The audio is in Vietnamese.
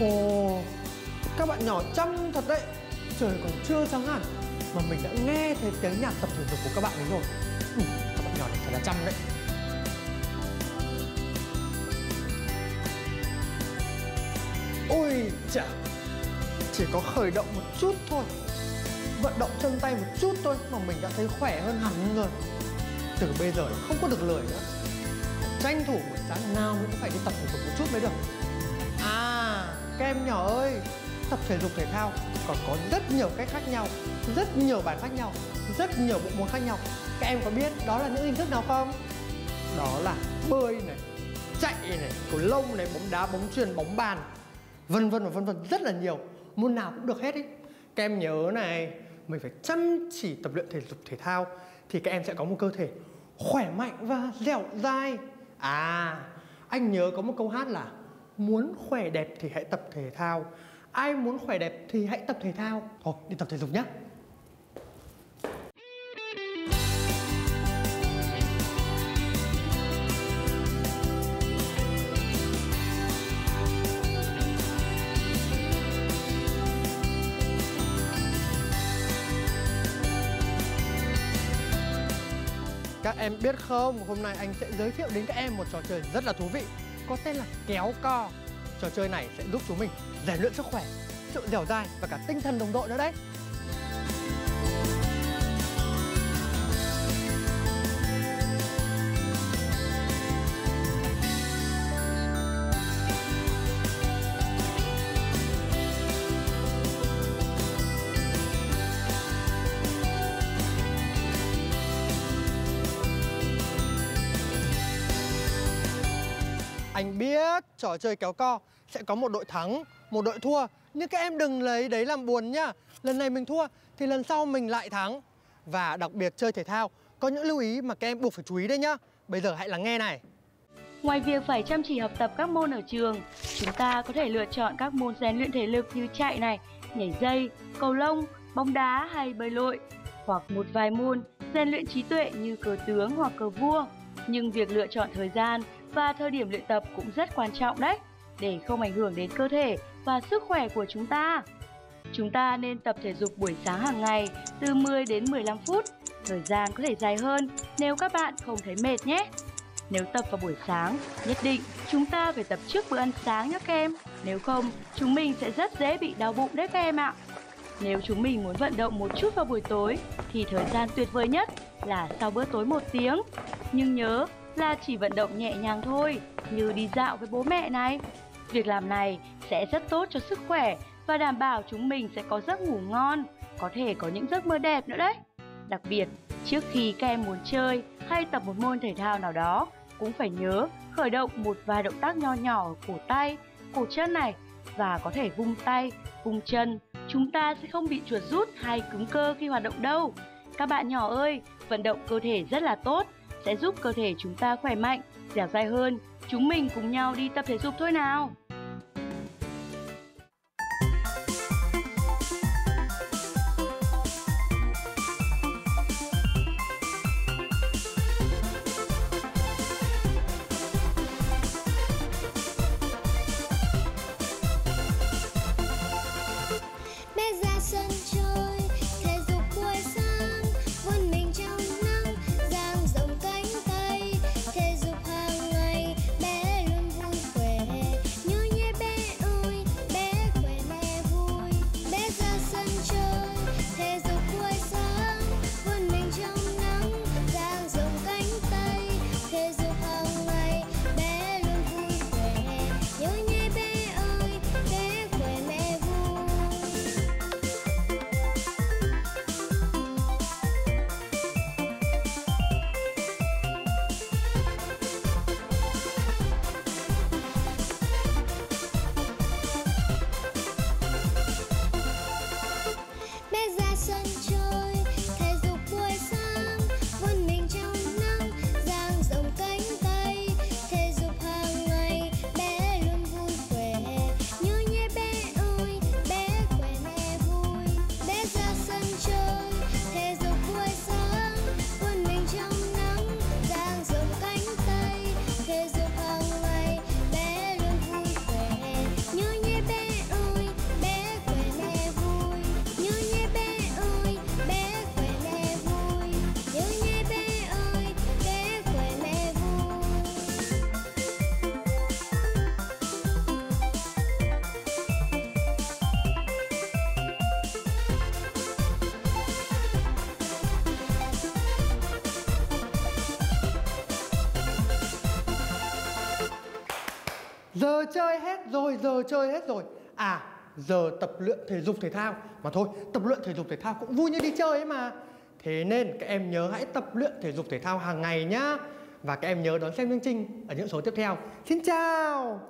Ồ, các bạn nhỏ chăm thật đấy. Trời còn chưa sáng hẳn Mà mình đã nghe thấy tiếng nhạc tập thể dục của các bạn ấy rồi. Ừ, Các bạn nhỏ này thật là chăm đấy. Ôi chà Chỉ có khởi động một chút thôi Vận động chân tay một chút thôi Mà mình đã thấy khỏe hơn hẳn rồi. Từ bây giờ không có được lười nữa. Tranh thủ buổi sáng nào cũng phải đi tập thể dục một chút mới được các em nhỏ ơi Tập thể dục thể thao còn có rất nhiều cách khác nhau Rất nhiều bài khác nhau Rất nhiều bộ môn khác nhau. Các em có biết đó là những hình thức nào không? Đó là bơi này Chạy này, cầu lông này, bóng đá, bóng chuyền, bóng bàn vân vân và vân vân rất là nhiều. Môn nào cũng được hết ý các em nhớ này mình phải chăm chỉ tập luyện thể dục thể thao thì các em sẽ có một cơ thể khỏe mạnh và dẻo dai. À anh nhớ có một câu hát là muốn khỏe đẹp thì hãy tập thể thao. Ai muốn khỏe đẹp thì hãy tập thể thao. Thôi đi tập thể dục nhé Các em biết không, hôm nay anh sẽ giới thiệu đến các em một trò chơi rất là thú vị. Có tên là kéo co. Trò chơi này sẽ giúp chúng mình rèn luyện sức khỏe, sự dẻo dai và cả tinh thần đồng đội nữa đấy. Anh biết trò chơi kéo co sẽ có một đội thắng, một đội thua. Nhưng các em đừng lấy đấy làm buồn nhá Lần này mình thua thì lần sau mình lại thắng. Và đặc biệt chơi thể thao có những lưu ý mà các em buộc phải chú ý đấy nhá. Bây giờ hãy lắng nghe này. Ngoài việc phải chăm chỉ học tập các môn ở trường, chúng ta có thể lựa chọn các môn rèn luyện thể lực như chạy này, nhảy dây, cầu lông, bóng đá hay bơi lội, hoặc một vài môn rèn luyện trí tuệ như cờ tướng hoặc cờ vua. Nhưng việc lựa chọn thời gian và thời điểm luyện tập cũng rất quan trọng đấy, để không ảnh hưởng đến cơ thể và sức khỏe của chúng ta. Chúng ta nên tập thể dục buổi sáng hàng ngày từ 10 đến 15 phút, thời gian có thể dài hơn nếu các bạn không thấy mệt nhé. Nếu tập vào buổi sáng, nhất định chúng ta phải tập trước bữa ăn sáng nhé các em. Nếu không, chúng mình sẽ rất dễ bị đau bụng đấy các em ạ. Nếu chúng mình muốn vận động một chút vào buổi tối thì thời gian tuyệt vời nhất là sau bữa tối một tiếng. Nhưng nhớ là chỉ vận động nhẹ nhàng thôi, như đi dạo với bố mẹ này. Việc làm này sẽ rất tốt cho sức khỏe và đảm bảo chúng mình sẽ có giấc ngủ ngon, có thể có những giấc mơ đẹp nữa đấy. Đặc biệt, trước khi các em muốn chơi hay tập một môn thể thao nào đó, cũng phải nhớ khởi động một vài động tác nho nhỏ ở cổ tay, cổ chân này và có thể vung tay, vung chân. Chúng ta sẽ không bị chuột rút hay cứng cơ khi hoạt động đâu. Các bạn nhỏ ơi, vận động cơ thể rất là tốt, sẽ giúp cơ thể chúng ta khỏe mạnh, dẻo dai hơn. Chúng mình cùng nhau đi tập thể dục thôi nào. 三秋 Giờ chơi hết rồi, giờ chơi hết rồi. À, giờ tập luyện thể dục thể thao. Mà thôi, tập luyện thể dục thể thao cũng vui như đi chơi ấy mà. Thế nên các em nhớ hãy tập luyện thể dục thể thao hàng ngày nhá. Và các em nhớ đón xem chương trình ở những số tiếp theo. Xin chào!